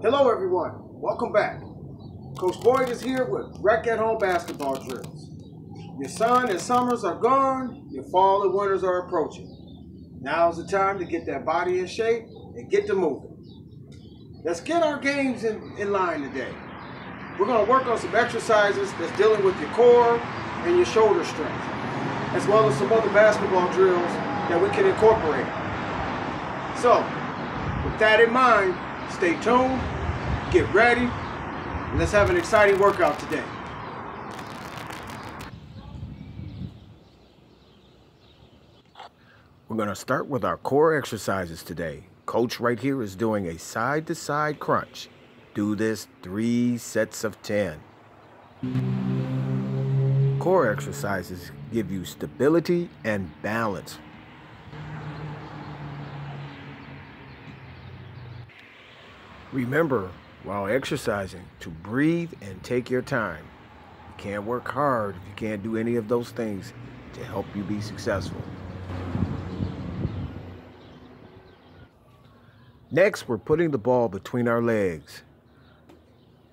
Hello, everyone. Welcome back. Coach Boyd is here with Rec at Home basketball drills. Your sun and summers are gone, your fall and winters are approaching. Now's the time to get that body in shape and get to moving. Let's get our games in, in line today. We're going to work on some exercises that's dealing with your core and your shoulder strength, as well as some other basketball drills that we can incorporate. So, with that in mind, stay tuned, get ready, and let's have an exciting workout today. We're going to start with our core exercises today. Coach right here is doing a side-to-side -side crunch. Do this three sets of 10. Core exercises give you stability and balance. Remember, while exercising, to breathe and take your time. You can't work hard if you can't do any of those things to help you be successful. Next, we're putting the ball between our legs.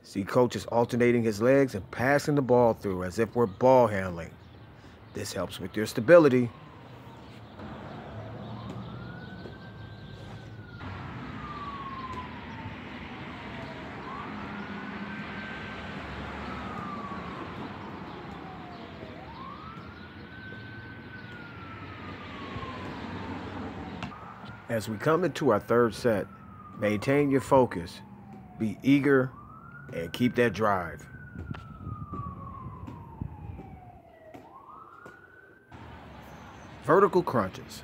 See coach is alternating his legs and passing the ball through as if we're ball handling. This helps with your stability. As we come into our third set, maintain your focus, be eager, and keep that drive. Vertical crunches.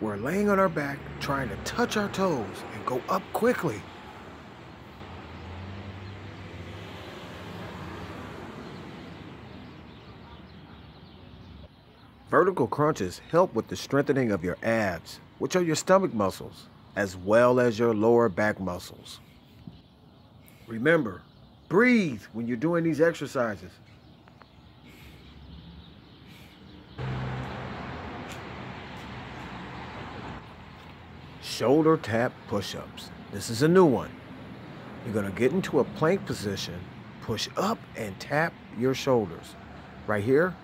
We're laying on our back, trying to touch our toes and go up quickly. Vertical crunches help with the strengthening of your abs, which are your stomach muscles, as well as your lower back muscles. Remember, breathe when you're doing these exercises. Shoulder tap push-ups. This is a new one. You're gonna get into a plank position, push up and tap your shoulders. Right here,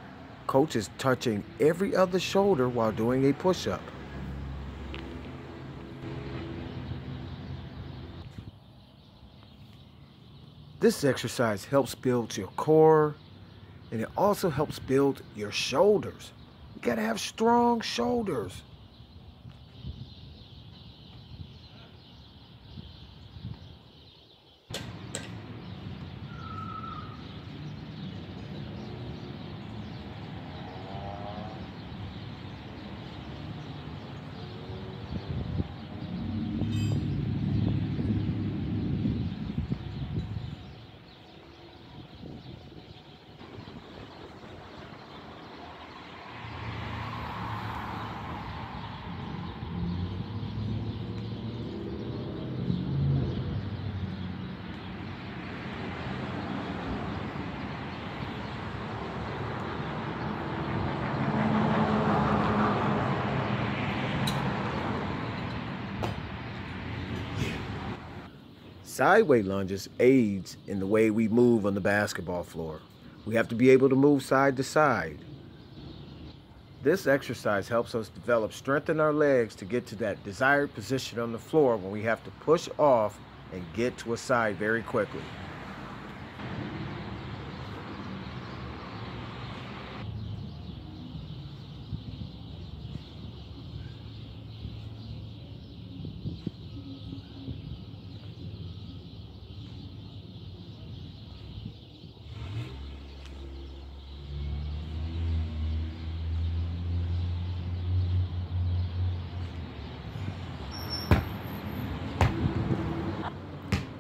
coach is touching every other shoulder while doing a push-up. This exercise helps build your core and it also helps build your shoulders. You gotta have strong shoulders. Sideway lunges aids in the way we move on the basketball floor. We have to be able to move side to side. This exercise helps us develop strength in our legs to get to that desired position on the floor when we have to push off and get to a side very quickly.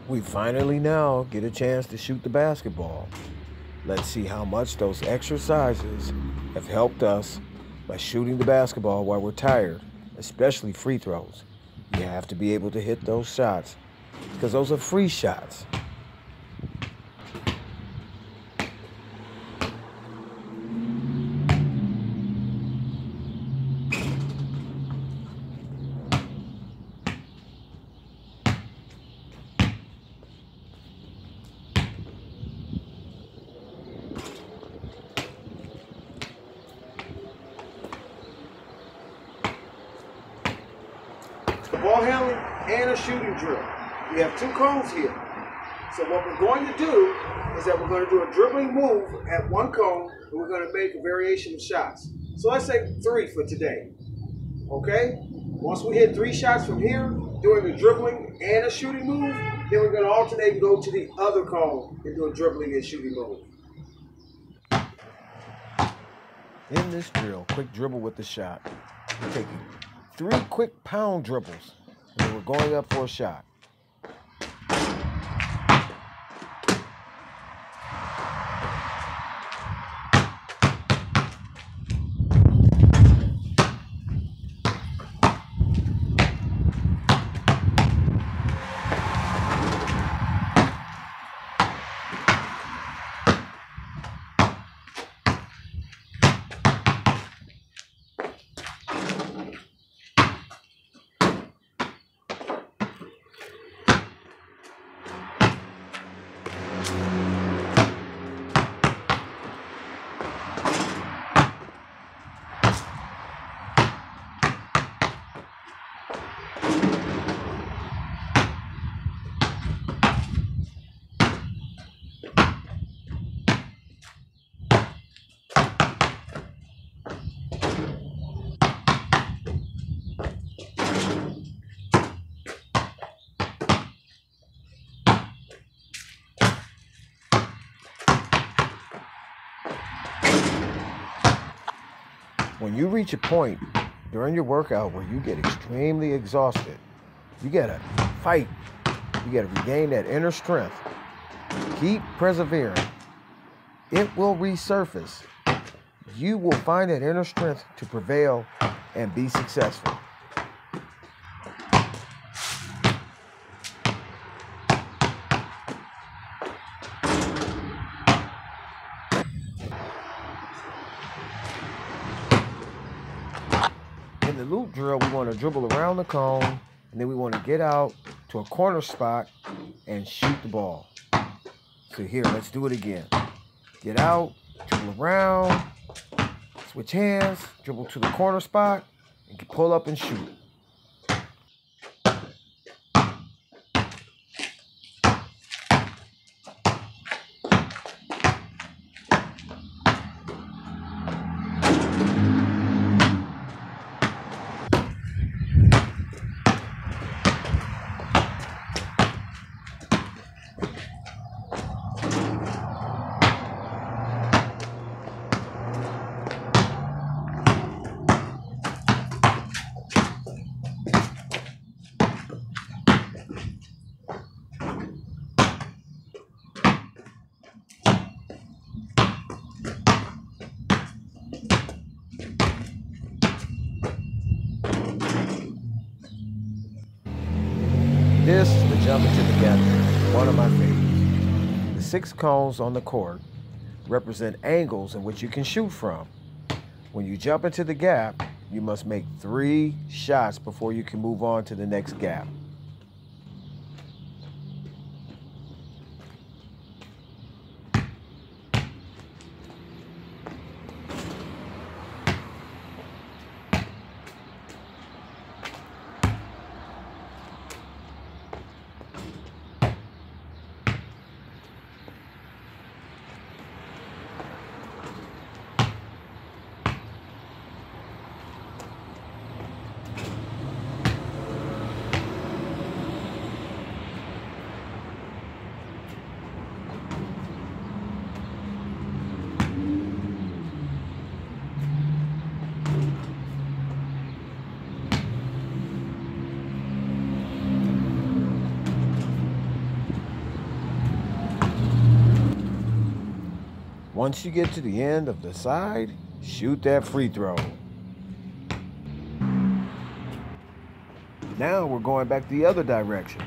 We finally now get a chance to shoot the basketball. Let's see how much those exercises have helped us by shooting the basketball while we're tired, especially free throws. You have to be able to hit those shots because those are free shots. Ball handling, and a shooting drill. We have two cones here. So what we're going to do is that we're going to do a dribbling move at one cone, and we're going to make a variation of shots. So let's say three for today. Okay? Once we hit three shots from here, doing a dribbling and a shooting move, then we're going to alternate and go to the other cone and do a dribbling and shooting move. In this drill, quick dribble with the shot. Taking three quick pound dribbles, and then we're going up for a shot. When you reach a point during your workout where you get extremely exhausted, you gotta fight. You gotta regain that inner strength. Keep persevering. It will resurface. You will find that inner strength to prevail and be successful. Dribble around the cone, and then we want to get out to a corner spot and shoot the ball. So here, let's do it again. Get out, dribble around, switch hands, dribble to the corner spot, and pull up and shoot. This is the jump into the gap, one of my favorites. The six cones on the court represent angles in which you can shoot from. When you jump into the gap, you must make three shots before you can move on to the next gap. Once you get to the end of the side, shoot that free throw. Now we're going back the other direction.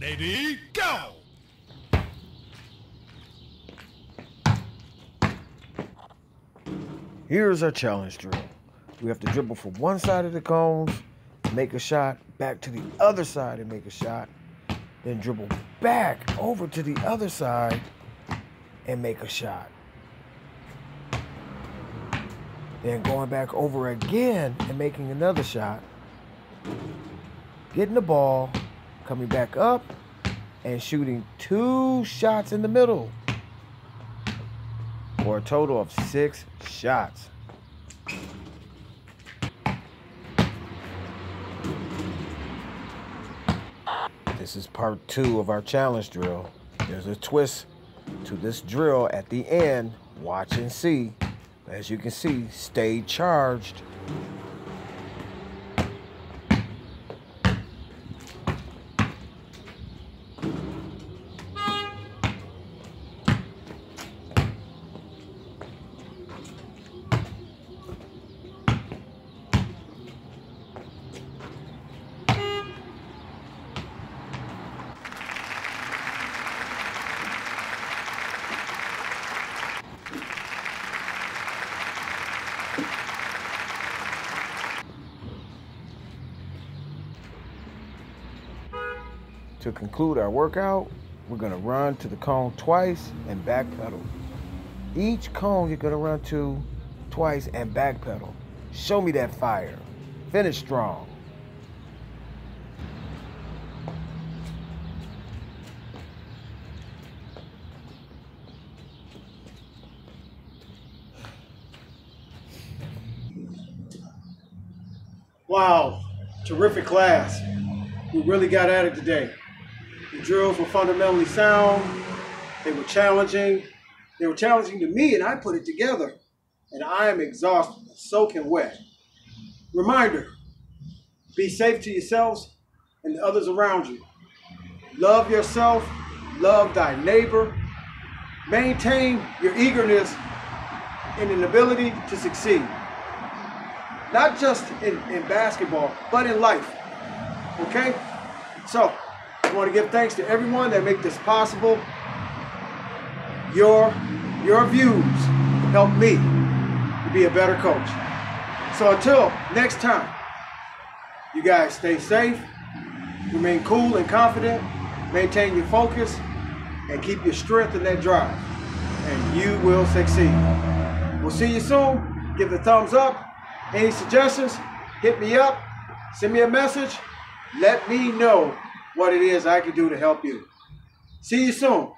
Ready, go! Here's our challenge drill. We have to dribble from one side of the cones, make a shot, back to the other side and make a shot, then dribble back over to the other side and make a shot. Then going back over again and making another shot. Getting the ball, coming back up, and shooting two shots in the middle for a total of six shots. This is part two of our challenge drill. There's a twist to this drill at the end. Watch and see. As you can see, stay charged. To conclude our workout, we're gonna run to the cone twice and back pedal. Each cone you're gonna run to twice and back pedal. Show me that fire. Finish strong. Wow, terrific class. We really got at it today. Drills were fundamentally sound. They were challenging. They were challenging to me, and I put it together. And I am exhausted, soaking wet. Reminder be safe to yourselves and the others around you. Love yourself, love thy neighbor. Maintain your eagerness and an ability to succeed. Not just in, in basketball, but in life. Okay? So, Want to give thanks to everyone that make this possible. Your, your views help me to be a better coach. So until next time, you guys stay safe, remain cool and confident, maintain your focus, and keep your strength and that drive. And you will succeed. We'll see you soon. Give the thumbs up. Any suggestions? Hit me up. Send me a message. Let me know what it is I can do to help you. See you soon.